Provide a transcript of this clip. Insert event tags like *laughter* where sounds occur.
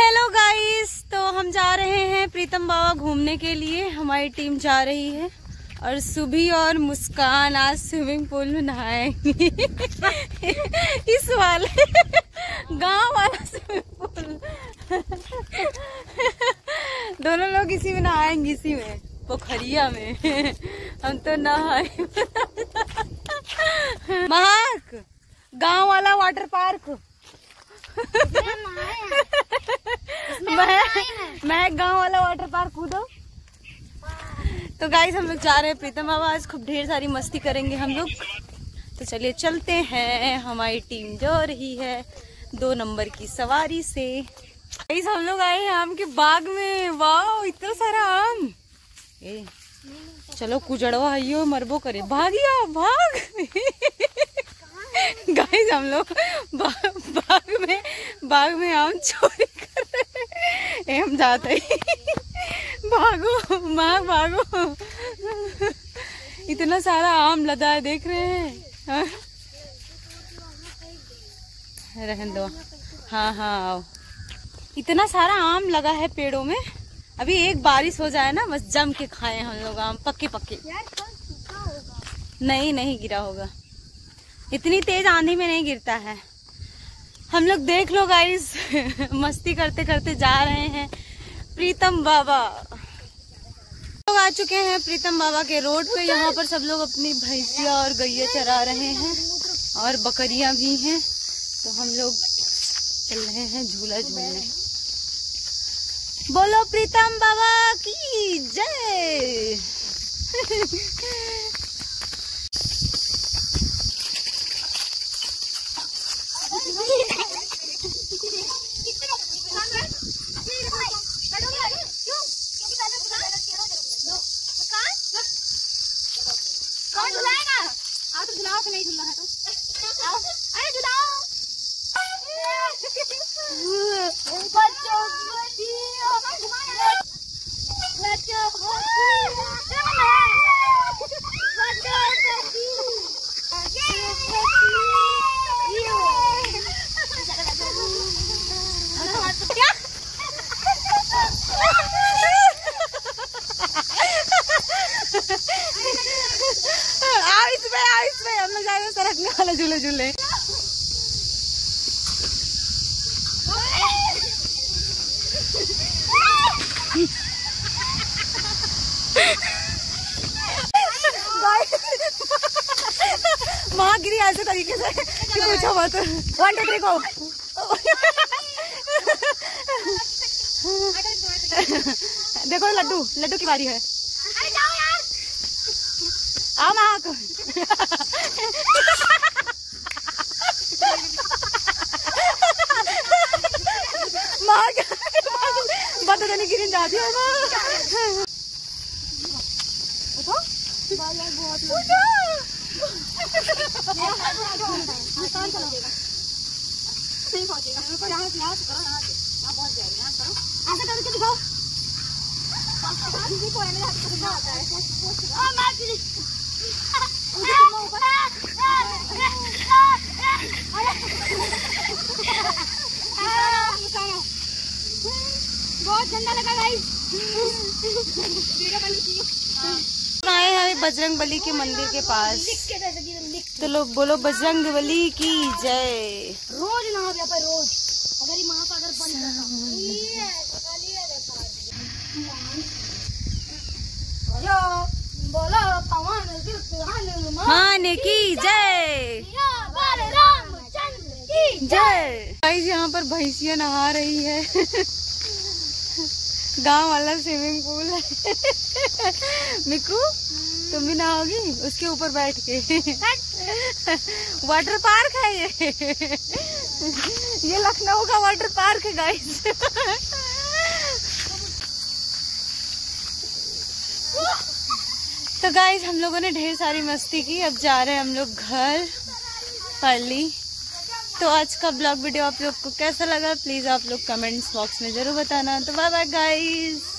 Hello guys तो हम जा रहे हैं प्रीतम बाबा घूमने के लिए। हमारी टीम जा रही है और सुभी और मुस्कान आज स्विमिंग पूल में नहाएँगे। *laughs* इस वाले गाँव वाला स्विमिंग पूल। *laughs* दोनों लोग इसी में नहाएँगे, इसी में, पोखरिया में। हम तो नहाए। *laughs* महक, गाँव वाला वाटर पार्क। मैं मैं गाँव वाला वाटर पार्क कूदो तो। गाइस हम लोग जा रहे हैं प्रीतम आज खूब ढेर सारी मस्ती करेंगे हम लोग। तो चलिए चलते हैं। हमारी टीम जा रही है दो नंबर की सवारी से। गाइस हम लोग आए हैं आम के बाग में। वाह इतना सारा आम। ए चलो कुजड़वा आइयो मरबो करे। भागिया भाग। *laughs* गाइस हम लोग बाग में बाग में आम चोरी हम जाते ही। भागो माँ भागो। इतना सारा आम लदा है देख रहे हैं। हाँ? रहन दो। हाँ हाँ आओ। इतना सारा आम लगा है पेड़ों में। अभी एक बारिश हो जाए ना बस जम के खाए हम लोग आम पक्के पक्के। नहीं नहीं गिरा होगा। इतनी तेज आंधी में नहीं गिरता है। हम लोग देख लो गाइस *laughs* मस्ती करते करते जा रहे हैं प्रीतम बाबा। लोग आ चुके हैं प्रीतम बाबा के रोड पे। यहाँ पर सब लोग अपनी भैंसिया और गैया चरा रहे हैं और बकरियाँ भी हैं। तो हम लोग चल रहे हैं झूला झूलने। बोलो प्रीतम बाबा की जय। *laughs* नहीं झुला है तो आओ अरे झुलाओ सरकने वाला झूले झूले। माँ गिरी ऐसे तरीके से कि पूछो मत। वन टू थ्री को देखो लड्डू लड्डू की बारी है। अरे जाओ यार। आ माँ माँ। बता नहीं गिरने जाती हो चला नहीं पहुंचेगा रुको यहाँ से यहाँ से करो यहाँ से यहाँ पहुँच जाएगा यहाँ करो ऐसे करके दिखाओ किसी को मेरे हाथ से ना आता है ओ मार दी बहुत गंदा लगा गाइस आए हैं बजरंग बली के मंदिर के पास। तो लोग बोलो बजरंग बली की जय। रोज नहा रोज। अगर ये बंद बोलो पवन मान की जय। जय। गाइस यहाँ पर भैंसिया नहा रही है। *laughs* गाँव वाला स्विमिंग पूल है। मिकू, तुम भी नहाओगी? उसके ऊपर बैठ के। वाटर पार्क है ये। ये लखनऊ का वाटर पार्क है गाइस तो गाइस हम लोगों ने ढेर सारी मस्ती की। अब जा रहे हैं हम लोग घर फाइनली तो आज का ब्लॉग वीडियो आप लोग को कैसा लगा प्लीज़ आप लोग कमेंट्स बॉक्स में ज़रूर बताना। तो बाय बाय गाइस